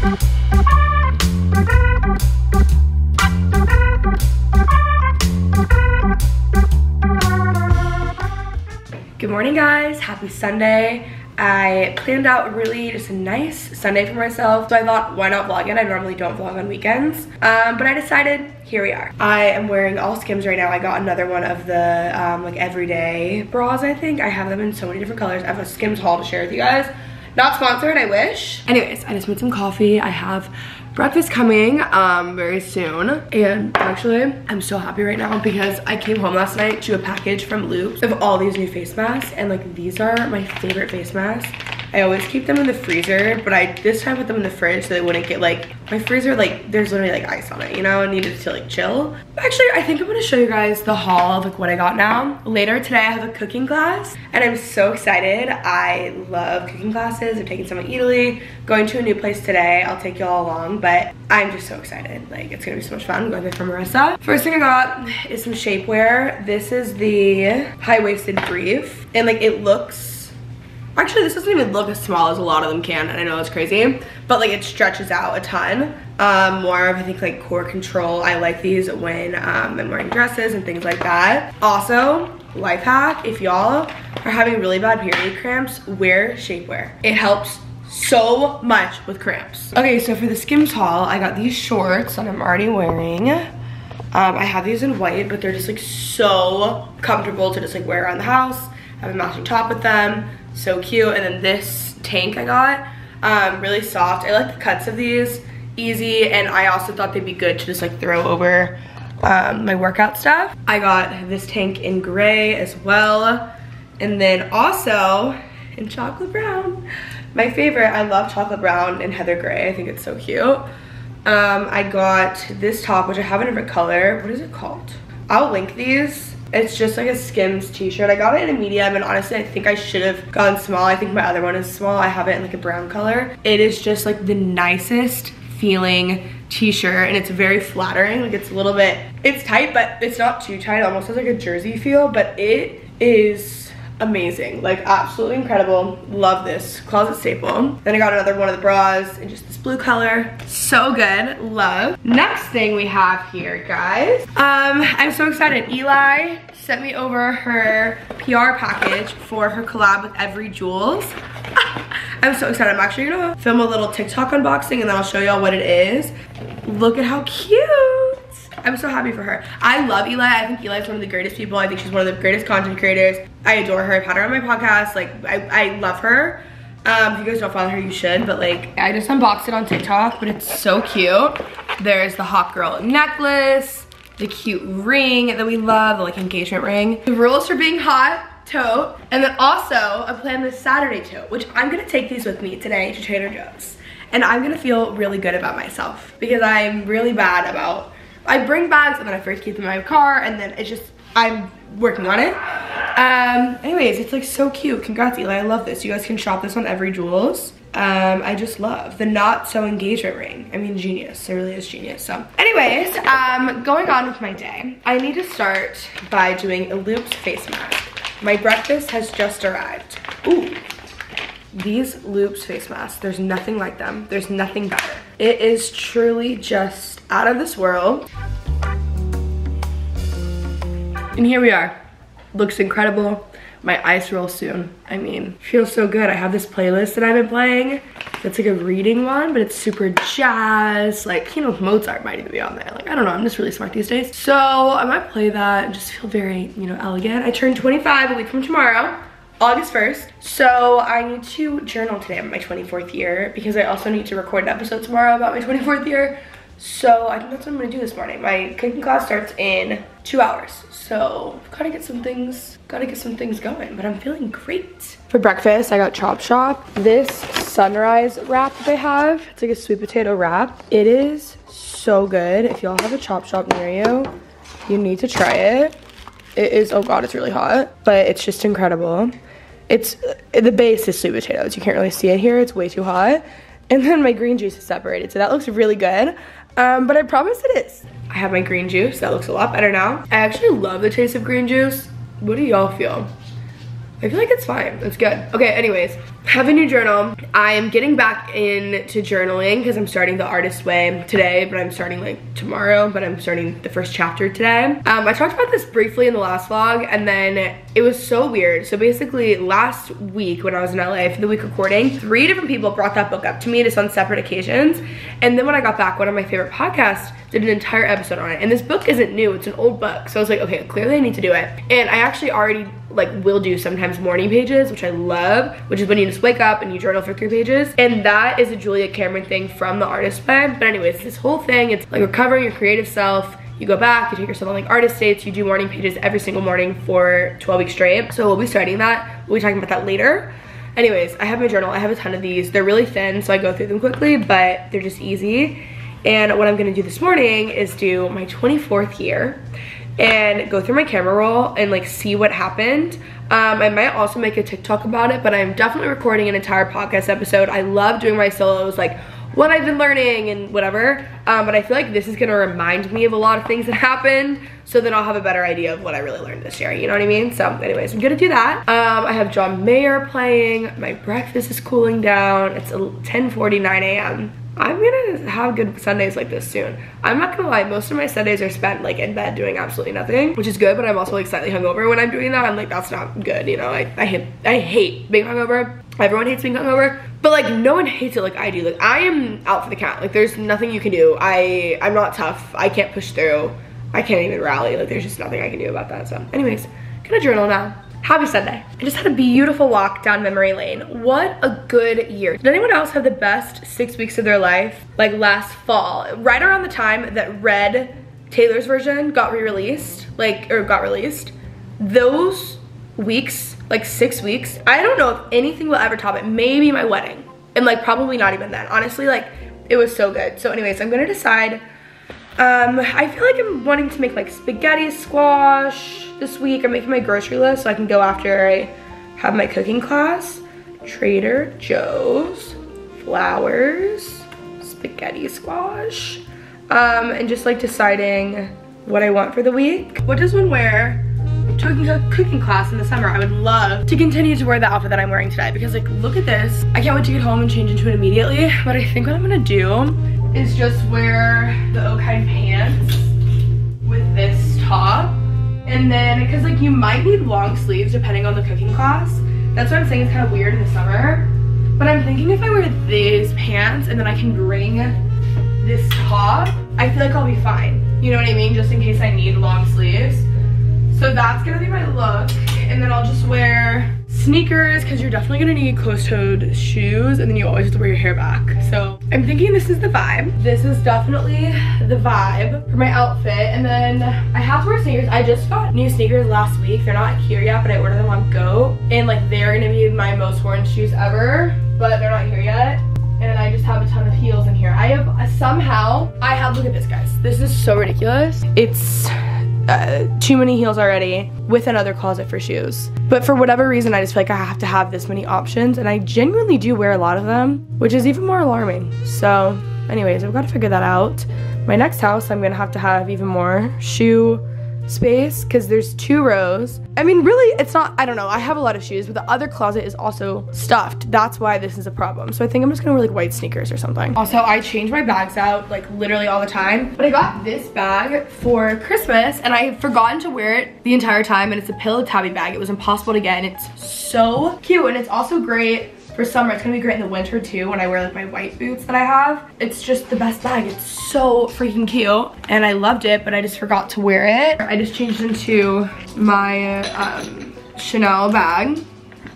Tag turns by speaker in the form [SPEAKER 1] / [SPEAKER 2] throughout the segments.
[SPEAKER 1] Good morning guys, happy Sunday. I planned out really just a nice Sunday for myself. So I thought, why not vlog it? I normally don't vlog on weekends. Um, but I decided, here we are. I am wearing all Skims right now. I got another one of the um, like everyday bras, I think. I have them in so many different colors. I have a Skims haul to share with you guys. Not sponsored, I wish. Anyways, I just made some coffee. I have breakfast coming um, very soon. And actually, I'm so happy right now because I came home last night to a package from Loops of all these new face masks. And like, these are my favorite face masks. I always keep them in the freezer, but I this time put them in the fridge so they wouldn't get like, my freezer, like there's literally like ice on it, you know, I needed to like chill. Actually, I think I'm gonna show you guys the haul of like what I got now. Later today, I have a cooking class and I'm so excited. I love cooking classes. I'm taking some in Italy, going to a new place today. I'll take you all along, but I'm just so excited. Like it's gonna be so much fun going there for Marissa. First thing I got is some shapewear. This is the high-waisted brief and like it looks Actually, this doesn't even look as small as a lot of them can, and I know it's crazy, but like it stretches out a ton. Um, more of, I think, like core control. I like these when um, I'm wearing dresses and things like that. Also, life hack, if y'all are having really bad period cramps, wear shapewear. It helps so much with cramps. Okay, so for the Skims haul, I got these shorts that I'm already wearing. Um, I have these in white, but they're just like so comfortable to just like wear around the house. I have a matching top with them so cute. And then this tank I got, um, really soft. I like the cuts of these, easy. And I also thought they'd be good to just like throw over um, my workout stuff. I got this tank in gray as well. And then also in chocolate brown. My favorite, I love chocolate brown and heather gray. I think it's so cute. Um, I got this top, which I have in a different color. What is it called? I'll link these it's just like a Skims t-shirt. I got it in a medium and honestly I think I should have gone small. I think my other one is small. I have it in like a brown color. It is just like the nicest feeling t-shirt and it's very flattering. Like it's a little bit, it's tight but it's not too tight. It almost has like a jersey feel but it is amazing. Like absolutely incredible. Love this closet staple. Then i got another one of the bras in just this blue color. So good. Love. Next thing we have here guys. Um i'm so excited. Eli sent me over her pr package for her collab with EVRY Jewels. I'm so excited. I'm actually gonna film a little tiktok unboxing and then i'll show y'all what it is. Look at how cute I'm so happy for her. I love Eli. I think Eli's one of the greatest people. I think she's one of the greatest content creators. I adore her. I've had her on my podcast. Like, I, I love her. Um, if you guys don't follow her, you should. But like, I just unboxed it on TikTok, but it's so cute. There's the hot girl necklace, the cute ring that we love, the like engagement ring. The rules for being hot, tote. And then also, I plan this Saturday tote, which I'm gonna take these with me today to Trader Joe's. And I'm gonna feel really good about myself because I'm really bad about I bring bags and then I first keep them in my car and then it's just, I'm working on it. Um, anyways, it's like so cute. Congrats, Eli. I love this. You guys can shop this on EVRY Jewels. Um, I just love the not so engagement ring. I mean, genius. It really is genius. So anyways, um, going on with my day, I need to start by doing a Loops face mask. My breakfast has just arrived. Ooh, these Loops face masks, there's nothing like them. There's nothing better. It is truly just out of this world. And here we are. Looks incredible. My ice roll soon. I mean, feels so good. I have this playlist that I've been playing. It's like a reading one, but it's super jazz. Like, you know, Mozart might even be on there. Like, I don't know, I'm just really smart these days. So I might play that and just feel very, you know, elegant. I turn 25 a week from tomorrow. August 1st. So I need to journal today on my 24th year because I also need to record an episode tomorrow about my 24th year. So I think that's what I'm gonna do this morning. My cooking class starts in two hours. So gotta get some things, gotta get some things going, but I'm feeling great. For breakfast, I got Chop Shop. This sunrise wrap they have, it's like a sweet potato wrap. It is so good. If y'all have a Chop Shop near you, you need to try it. It is, oh God, it's really hot, but it's just incredible. It's, uh, the base is sweet potatoes. You can't really see it here. It's way too hot. And then my green juice is separated, so that looks really good. Um, but I promise it is. I have my green juice. That looks a lot better now. I actually love the taste of green juice. What do y'all feel? I feel like it's fine. It's good. Okay, anyways, have a new journal. I am getting back into journaling because I'm starting the artist way today, but I'm starting like tomorrow, but I'm starting the first chapter today. Um, I talked about this briefly in the last vlog and then it was so weird. So basically last week when I was in LA for the week recording, three different people brought that book up to me just on separate occasions. And then when I got back, one of my favorite podcasts did an entire episode on it. And this book isn't new, it's an old book. So I was like, okay, clearly I need to do it. And I actually already like will do sometimes morning pages, which I love, which is when you just wake up and you journal for three pages. And that is a Julia Cameron thing from the artist way. But anyways, this whole thing, it's like recovering your creative self. You go back, you take yourself on like artist dates, you do morning pages every single morning for 12 weeks straight. So we'll be starting that. We'll be talking about that later. Anyways, I have my journal. I have a ton of these. They're really thin, so I go through them quickly, but they're just easy. And what I'm gonna do this morning is do my 24th year and go through my camera roll and like see what happened. Um, I might also make a TikTok about it, but I'm definitely recording an entire podcast episode. I love doing my solos, like what I've been learning and whatever. Um, but I feel like this is gonna remind me of a lot of things that happened, so then I'll have a better idea of what I really learned this year, you know what I mean? So anyways, I'm gonna do that. Um, I have John Mayer playing, my breakfast is cooling down, it's 10.49 a.m. I'm gonna have good Sundays like this soon. I'm not gonna lie, most of my Sundays are spent like in bed doing absolutely nothing, which is good, but I'm also like slightly hungover when I'm doing that. I'm like, that's not good, you know? I, I, hate, I hate being hungover. Everyone hates being hungover, but like no one hates it like I do. Like I am out for the count. Like there's nothing you can do. I, I'm not tough. I can't push through. I can't even rally. Like there's just nothing I can do about that. So anyways, gonna journal now. Happy Sunday. I just had a beautiful walk down memory lane. What a good year. Did anyone else have the best six weeks of their life? Like last fall, right around the time that Red, Taylor's version, got re-released, like, or got released. Those weeks, like six weeks, I don't know if anything will ever top it. Maybe my wedding. And like probably not even then. Honestly, like it was so good. So anyways, I'm gonna decide um, I feel like I'm wanting to make like spaghetti squash this week. I'm making my grocery list so I can go after I have my cooking class. Trader Joe's, flowers, spaghetti squash, um, and just like deciding what I want for the week. What does one wear to a cooking class in the summer? I would love to continue to wear the outfit that I'm wearing today because like look at this. I can't wait to get home and change into it immediately, but I think what I'm gonna do is just wear the Okai pants with this top. And then, because like you might need long sleeves depending on the cooking class. That's what I'm saying it's kind of weird in the summer. But I'm thinking if I wear these pants and then I can bring this top, I feel like I'll be fine. You know what I mean? Just in case I need long sleeves. So that's gonna be my look. And then I'll just wear sneakers because you're definitely gonna need closed-toed shoes and then you always have to wear your hair back. So I'm thinking this is the vibe. This is definitely the vibe for my outfit. And then I have to wear sneakers. I just got new sneakers last week. They're not here yet, but I ordered them on Go. And like they're gonna be my most worn shoes ever, but they're not here yet. And I just have a ton of heels in here. I have uh, somehow, I have, look at this guys. This is so ridiculous. It's uh, too many heels already with another closet for shoes. But for whatever reason, I just feel like I have to have this many options and I genuinely do wear a lot of them, which is even more alarming. So anyways, I've got to figure that out. My next house, I'm gonna have to have even more shoe space because there's two rows. I mean, really, it's not, I don't know, I have a lot of shoes, but the other closet is also stuffed. That's why this is a problem. So I think I'm just gonna wear like white sneakers or something. Also, I change my bags out like literally all the time, but I got this bag for Christmas and I have forgotten to wear it the entire time and it's a pillow tabby bag. It was impossible to get and it's so cute and it's also great for summer. It's gonna be great in the winter too when I wear like my white boots that I have. It's just the best bag. It's so freaking cute and I loved it, but I just forgot to wear it. I just changed into my um, Chanel bag.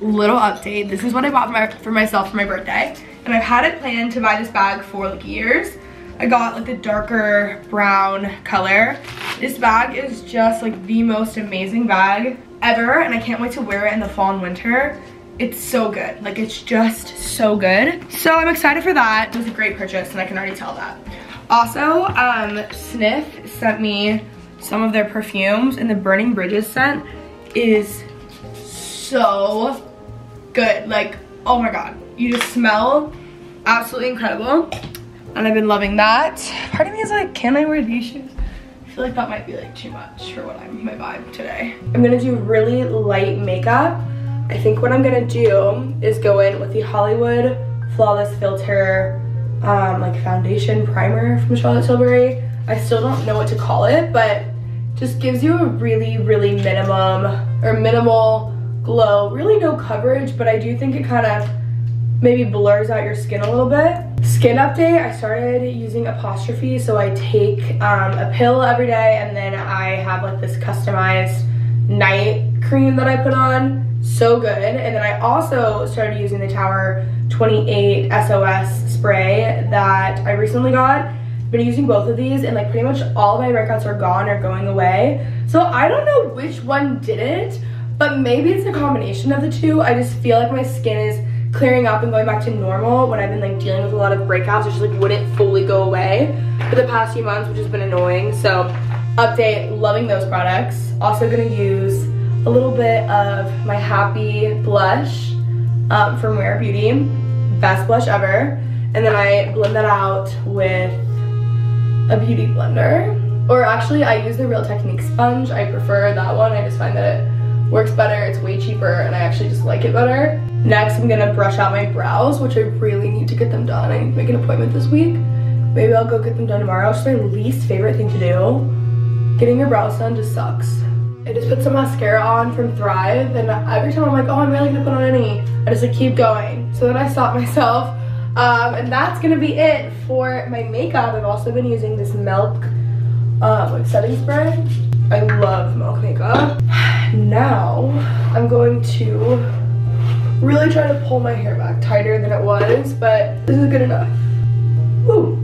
[SPEAKER 1] Little update. This is what I bought for, my, for myself for my birthday. And I've had it planned to buy this bag for like years. I got like the darker brown color. This bag is just like the most amazing bag ever and I can't wait to wear it in the fall and winter it's so good. Like it's just so good. So I'm excited for that. It was a great purchase and I can already tell that. Also, um, Snif sent me some of their perfumes and the Burning Bridges scent is so good. Like, oh my God. You just smell absolutely incredible. And I've been loving that. Part of me is like, can I wear these shoes? I feel like that might be like too much for what I'm, my vibe today. I'm gonna do really light makeup I think what I'm gonna do is go in with the Hollywood Flawless Filter um, like foundation primer from Charlotte Tilbury. I still don't know what to call it, but just gives you a really, really minimum or minimal glow. Really no coverage, but I do think it kind of maybe blurs out your skin a little bit. Skin update, I started using Apostrophe, so I take um, a pill every day and then I have like this customized night cream that I put on. So good. And then I also started using the Tower 28 SOS spray that I recently got. Been using both of these and like pretty much all my breakouts are gone or going away. So I don't know which one did it, but maybe it's a combination of the two. I just feel like my skin is clearing up and going back to normal when I've been like dealing with a lot of breakouts. It just like wouldn't fully go away for the past few months, which has been annoying. So update, loving those products. Also gonna use a little bit of my Happy blush um, from Rare Beauty. Best blush ever. And then I blend that out with a beauty blender. Or actually I use the Real Technique sponge. I prefer that one. I just find that it works better. It's way cheaper and I actually just like it better. Next, I'm gonna brush out my brows, which I really need to get them done. I need to make an appointment this week. Maybe I'll go get them done tomorrow. It's my least favorite thing to do. Getting your brows done just sucks. I just put some mascara on from Thrive and every time I'm like, oh, I'm really gonna put on any, I just like keep going. So then I stop myself. Um, and that's gonna be it for my makeup. I've also been using this Milk uh, like setting spray. I love Milk makeup. Now, I'm going to really try to pull my hair back tighter than it was, but this is good enough. Ooh,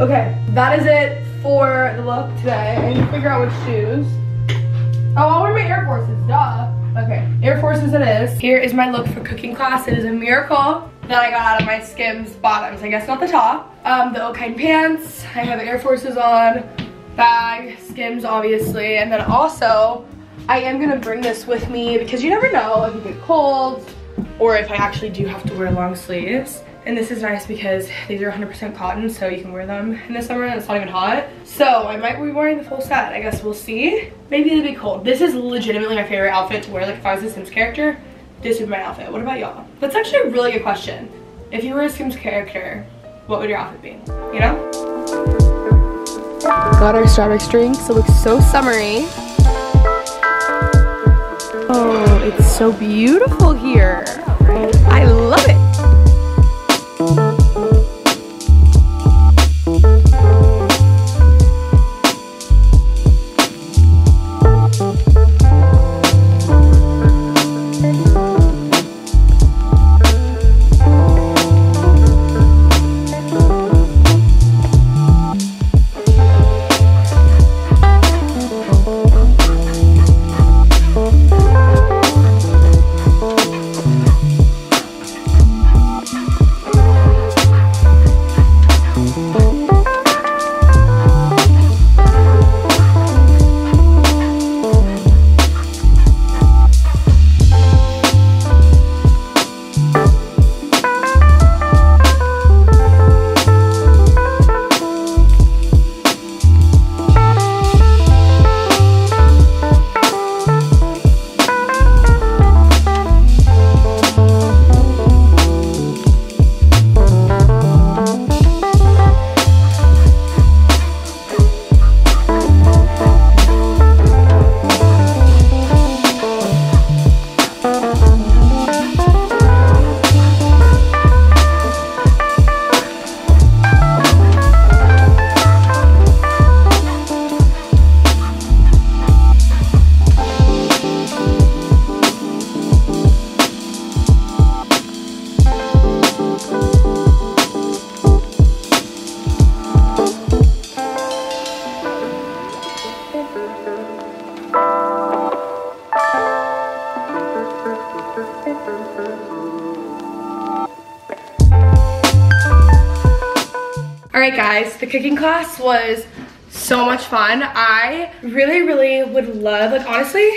[SPEAKER 1] okay. That is it for the look today. I need to figure out which shoes. Oh, I'll wear my Air Forces, duh. Okay, Air Forces it is. Here is my look for cooking class. It is a miracle that I got out of my Skims bottoms. I guess not the top. Um, the Okaine pants. I have Air Forces on. Bag, Skims obviously. And then also, I am gonna bring this with me because you never know if you get cold, or if I actually do have to wear long sleeves. And this is nice because these are 100% cotton, so you can wear them in the summer and it's not even hot. So I might be wearing the full set. I guess we'll see. Maybe it'll be cold. This is legitimately my favorite outfit to wear. Like if I was a Sims character, this would be my outfit. What about y'all? That's actually a really good question. If you were a Sims character, what would your outfit be? You know? Got our Starbucks drinks. It looks so summery. Oh, it's so beautiful here. I love class was so much fun. I really, really would love, like honestly,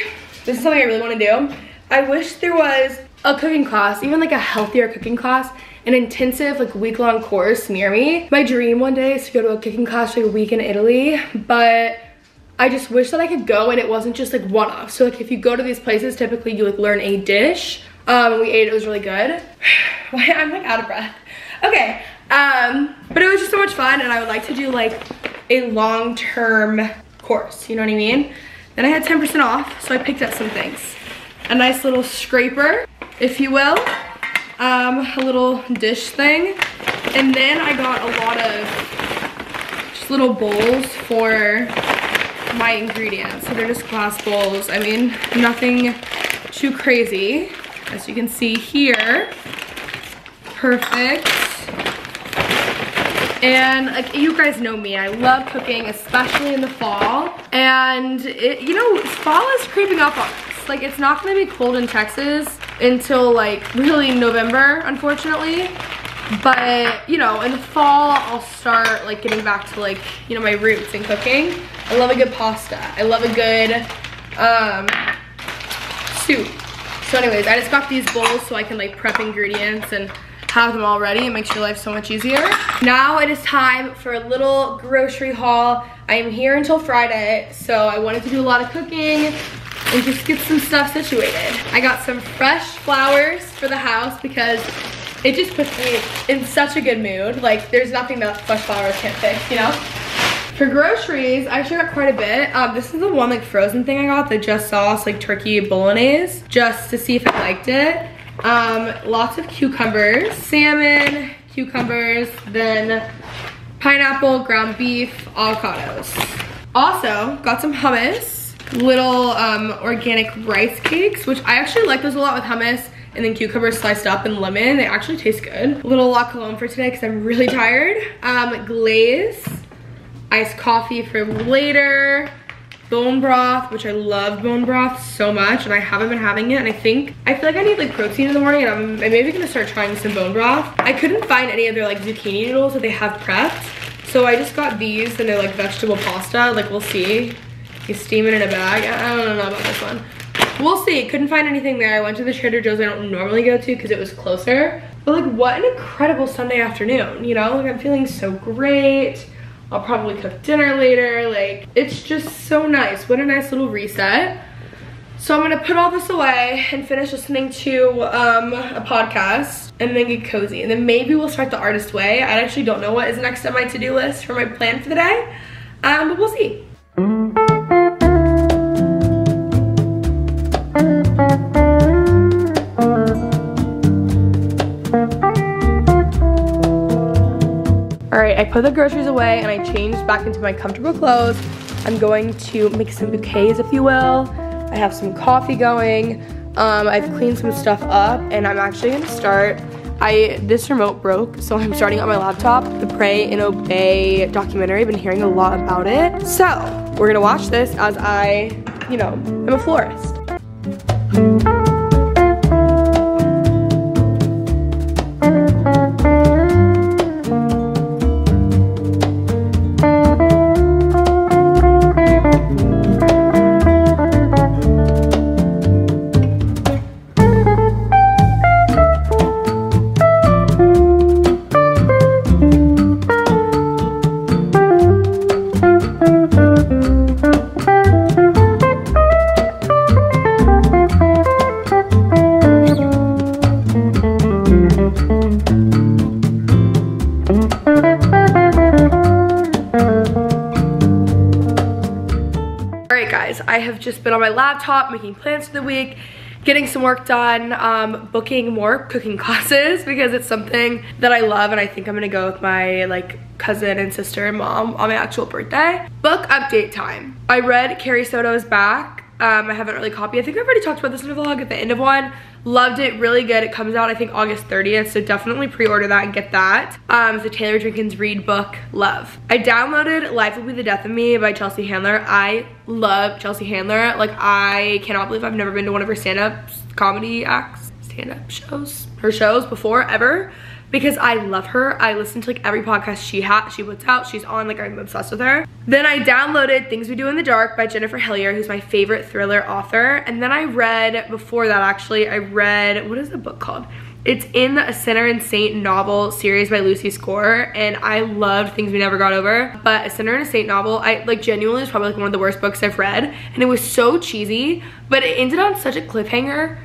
[SPEAKER 1] this is something I really wanna do. I wish there was a cooking class, even like a healthier cooking class, an intensive like week-long course near me. My dream one day is to go to a cooking class for like a week in Italy, but I just wish that I could go and it wasn't just like one-off. So like if you go to these places, typically you like learn a dish Um, we ate, it was really good. Why I'm like out of breath. Okay, um, but it was just so much fun and I would like to do like a long-term course, you know what I mean? Then I had 10% off, so I picked up some things. A nice little scraper, if you will. Um, a little dish thing. And then I got a lot of just little bowls for my ingredients. So they're just glass bowls. I mean, nothing too crazy. As you can see here, perfect. And like you guys know me, I love cooking, especially in the fall. And it, you know, fall is creeping up on us. Like it's not gonna be cold in Texas until like really November, unfortunately. But, you know, in the fall, I'll start like getting back to like, you know, my roots in cooking. I love a good pasta. I love a good um, soup. So anyways, I just got these bowls so I can like prep ingredients and have them already. It makes your life so much easier. Now it is time for a little grocery haul. I am here until Friday, so I wanted to do a lot of cooking and just get some stuff situated. I got some fresh flowers for the house because it just puts me in such a good mood. Like there's nothing that fresh flowers can't fix, you know? For groceries, I actually got quite a bit. Um, this is the one like frozen thing I got, the Just Sauce like turkey bolognese, just to see if I liked it. Um, lots of cucumbers, salmon, cucumbers, then pineapple, ground beef, avocados. Also, got some hummus, little um, organic rice cakes, which I actually like those a lot with hummus and then cucumbers sliced up and lemon. They actually taste good. A little La Colombe for today because I'm really tired. Um, glaze, iced coffee for later, bone broth, which I love bone broth so much and I haven't been having it and I think, I feel like I need like protein in the morning and I'm, I'm maybe gonna start trying some bone broth. I couldn't find any of their like zucchini noodles that they have prepped. So I just got these and they're like vegetable pasta, like we'll see. You steam it in a bag. I don't know about this one. We'll see. Couldn't find anything there. I went to the Trader Joe's I don't normally go to because it was closer. But like what an incredible Sunday afternoon, you know? Like I'm feeling so great. I'll probably cook dinner later. Like it's just so nice. What a nice little reset. So I'm gonna put all this away and finish listening to um, a podcast and then get cozy. And then maybe we'll start the artist way. I actually don't know what is next on my to-do list for my plan for the day. Um, but we'll see. All right, I put the groceries away and I changed back into my comfortable clothes. I'm going to make some bouquets, if you will. I have some coffee going. Um, I've cleaned some stuff up and I'm actually gonna start. I This remote broke, so I'm starting on my laptop the Pray and Obey documentary. I've been hearing a lot about it. So, we're gonna watch this as I, you know, am a florist. Just been on my laptop making plans for the week, getting some work done, um, booking more cooking classes because it's something that I love and I think I'm gonna go with my like cousin and sister and mom on my actual birthday. Book update time. I read Carrie Soto's back um, I haven't really copied. I think I've already talked about this in a vlog at the end of one. Loved it, really good. It comes out, I think, August 30th, so definitely pre-order that and get that. Um, the Taylor Jenkins Reid book, love. I downloaded Life Will Be the Death of Me by Chelsea Handler. I love Chelsea Handler. Like, I cannot believe I've never been to one of her stand-up comedy acts, stand-up shows, her shows before, ever because I love her. I listen to like every podcast she has, she puts out. She's on, like I'm obsessed with her. Then I downloaded Things We Do in the Dark by Jennifer Hillier, who's my favorite thriller author. And then I read, before that actually, I read, what is the book called? It's in the A Sinner and Saint novel series by Lucy Score, and I loved Things We Never Got Over. But A Sinner and a Saint novel, I like genuinely is probably like one of the worst books I've read, and it was so cheesy, but it ended on such a cliffhanger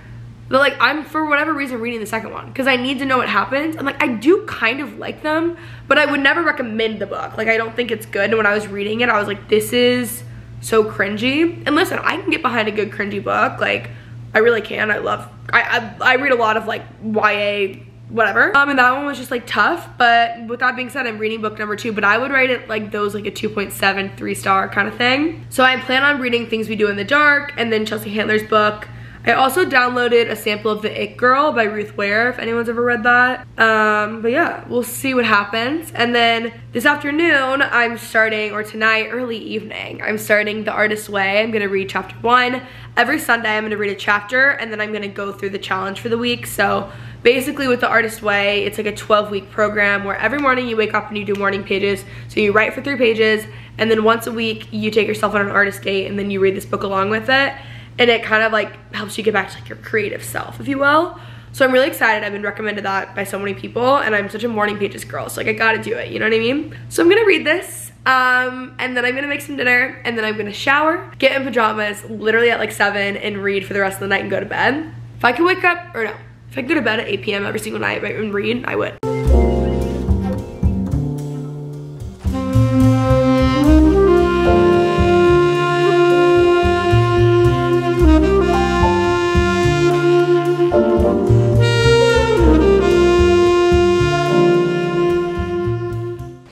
[SPEAKER 1] But like I'm for whatever reason reading the second one because I need to know what happens. I'm like I do kind of like them, but I would never recommend the book. Like I don't think it's good. And when I was reading it, I was like, this is so cringy. And listen, I can get behind a good cringy book. Like I really can. I love I I, I read a lot of like YA whatever. Um, and that one was just like tough, but with that being said, I'm reading book number two, but I would rate it like those like a 2.7, three star kind of thing. So I plan on reading Things We Do in the Dark and then Chelsea Handler's book. I also downloaded a sample of The It Girl by Ruth Ware, if anyone's ever read that. Um, but yeah, we'll see what happens. And then this afternoon, I'm starting, or tonight, early evening, I'm starting The Artist's Way. I'm gonna read chapter one. Every Sunday, I'm gonna read a chapter, and then I'm gonna go through the challenge for the week. So basically with the Artist Way, it's like a 12 week program where every morning you wake up and you do morning pages. So you write for three pages, and then once a week, you take yourself on an artist date, and then you read this book along with it and it kind of like helps you get back to like your creative self, if you will. So I'm really excited. I've been recommended that by so many people and I'm such a morning pages girl. So like I gotta do it, you know what I mean? So I'm gonna read this um, and then I'm gonna make some dinner and then I'm gonna shower, get in pajamas literally at like seven and read for the rest of the night and go to bed. If I could wake up, or no, if I could go to bed at 8 p.m. every single night and read, I would.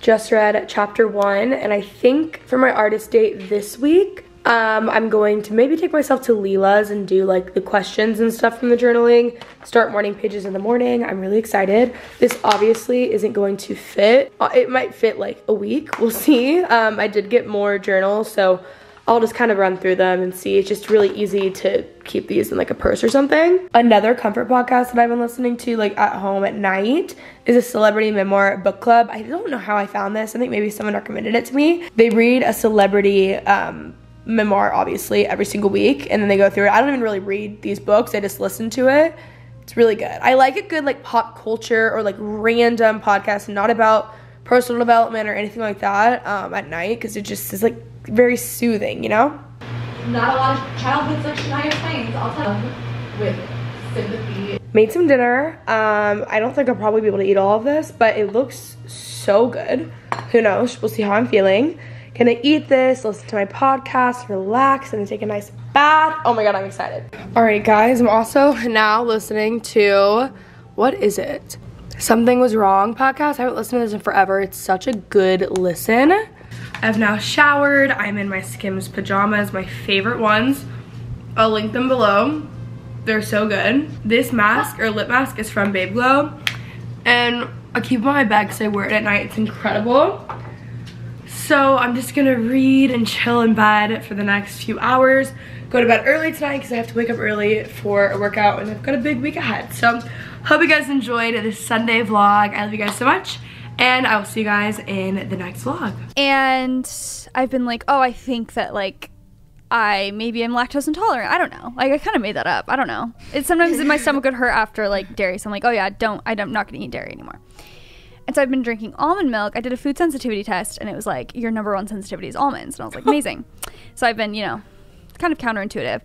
[SPEAKER 1] Just read chapter one and I think for my artist date this week, um, I'm going to maybe take myself to Leela's and do like the questions and stuff from the journaling, start morning pages in the morning. I'm really excited. This obviously isn't going to fit. Uh, it might fit like a week, we'll see. Um, I did get more journals, so I'll just kind of run through them and see. It's just really easy to keep these in like a purse or something. Another comfort podcast that I've been listening to like at home at night is a celebrity memoir book club. I don't know how I found this. I think maybe someone recommended it to me. They read a celebrity um, memoir obviously every single week and then they go through it. I don't even really read these books. I just listen to it. It's really good. I like a good like pop culture or like random podcast not about personal development or anything like that um, at night because it just is like very soothing, you know?
[SPEAKER 2] Not a lot of childhood like Shania Twain's, I'll tell you, with sympathy.
[SPEAKER 1] Made some dinner. Um, I don't think I'll probably be able to eat all of this, but it looks so good. Who knows? We'll see how I'm feeling. Gonna eat this, listen to my podcast, relax, and take a nice bath. Oh my god, I'm excited. Alright guys, I'm also now listening to, what is it? Something Was Wrong podcast. I haven't listened to this in forever. It's such a good listen. I've now showered. I'm in my Skims pajamas, my favorite ones. I'll link them below. They're so good. This mask or lip mask is from Babe Glow. And I keep it on my bag because I wear it at night. It's incredible. So I'm just gonna read and chill in bed for the next few hours. Go to bed early tonight because I have to wake up early for a workout and I've got a big week ahead. So hope you guys enjoyed this Sunday vlog. I love you guys so much and I will see you guys in the next vlog.
[SPEAKER 3] And I've been like, oh, I think that like I maybe I'm lactose intolerant. I don't know. Like I kind of made that up. I don't know. It's sometimes my stomach would hurt after like dairy. So I'm like, oh yeah, don't. I'm not gonna eat dairy anymore. And so I've been drinking almond milk. I did a food sensitivity test, and it was like your number one sensitivity is almonds, and I was like, amazing. so I've been, you know, kind of counterintuitive.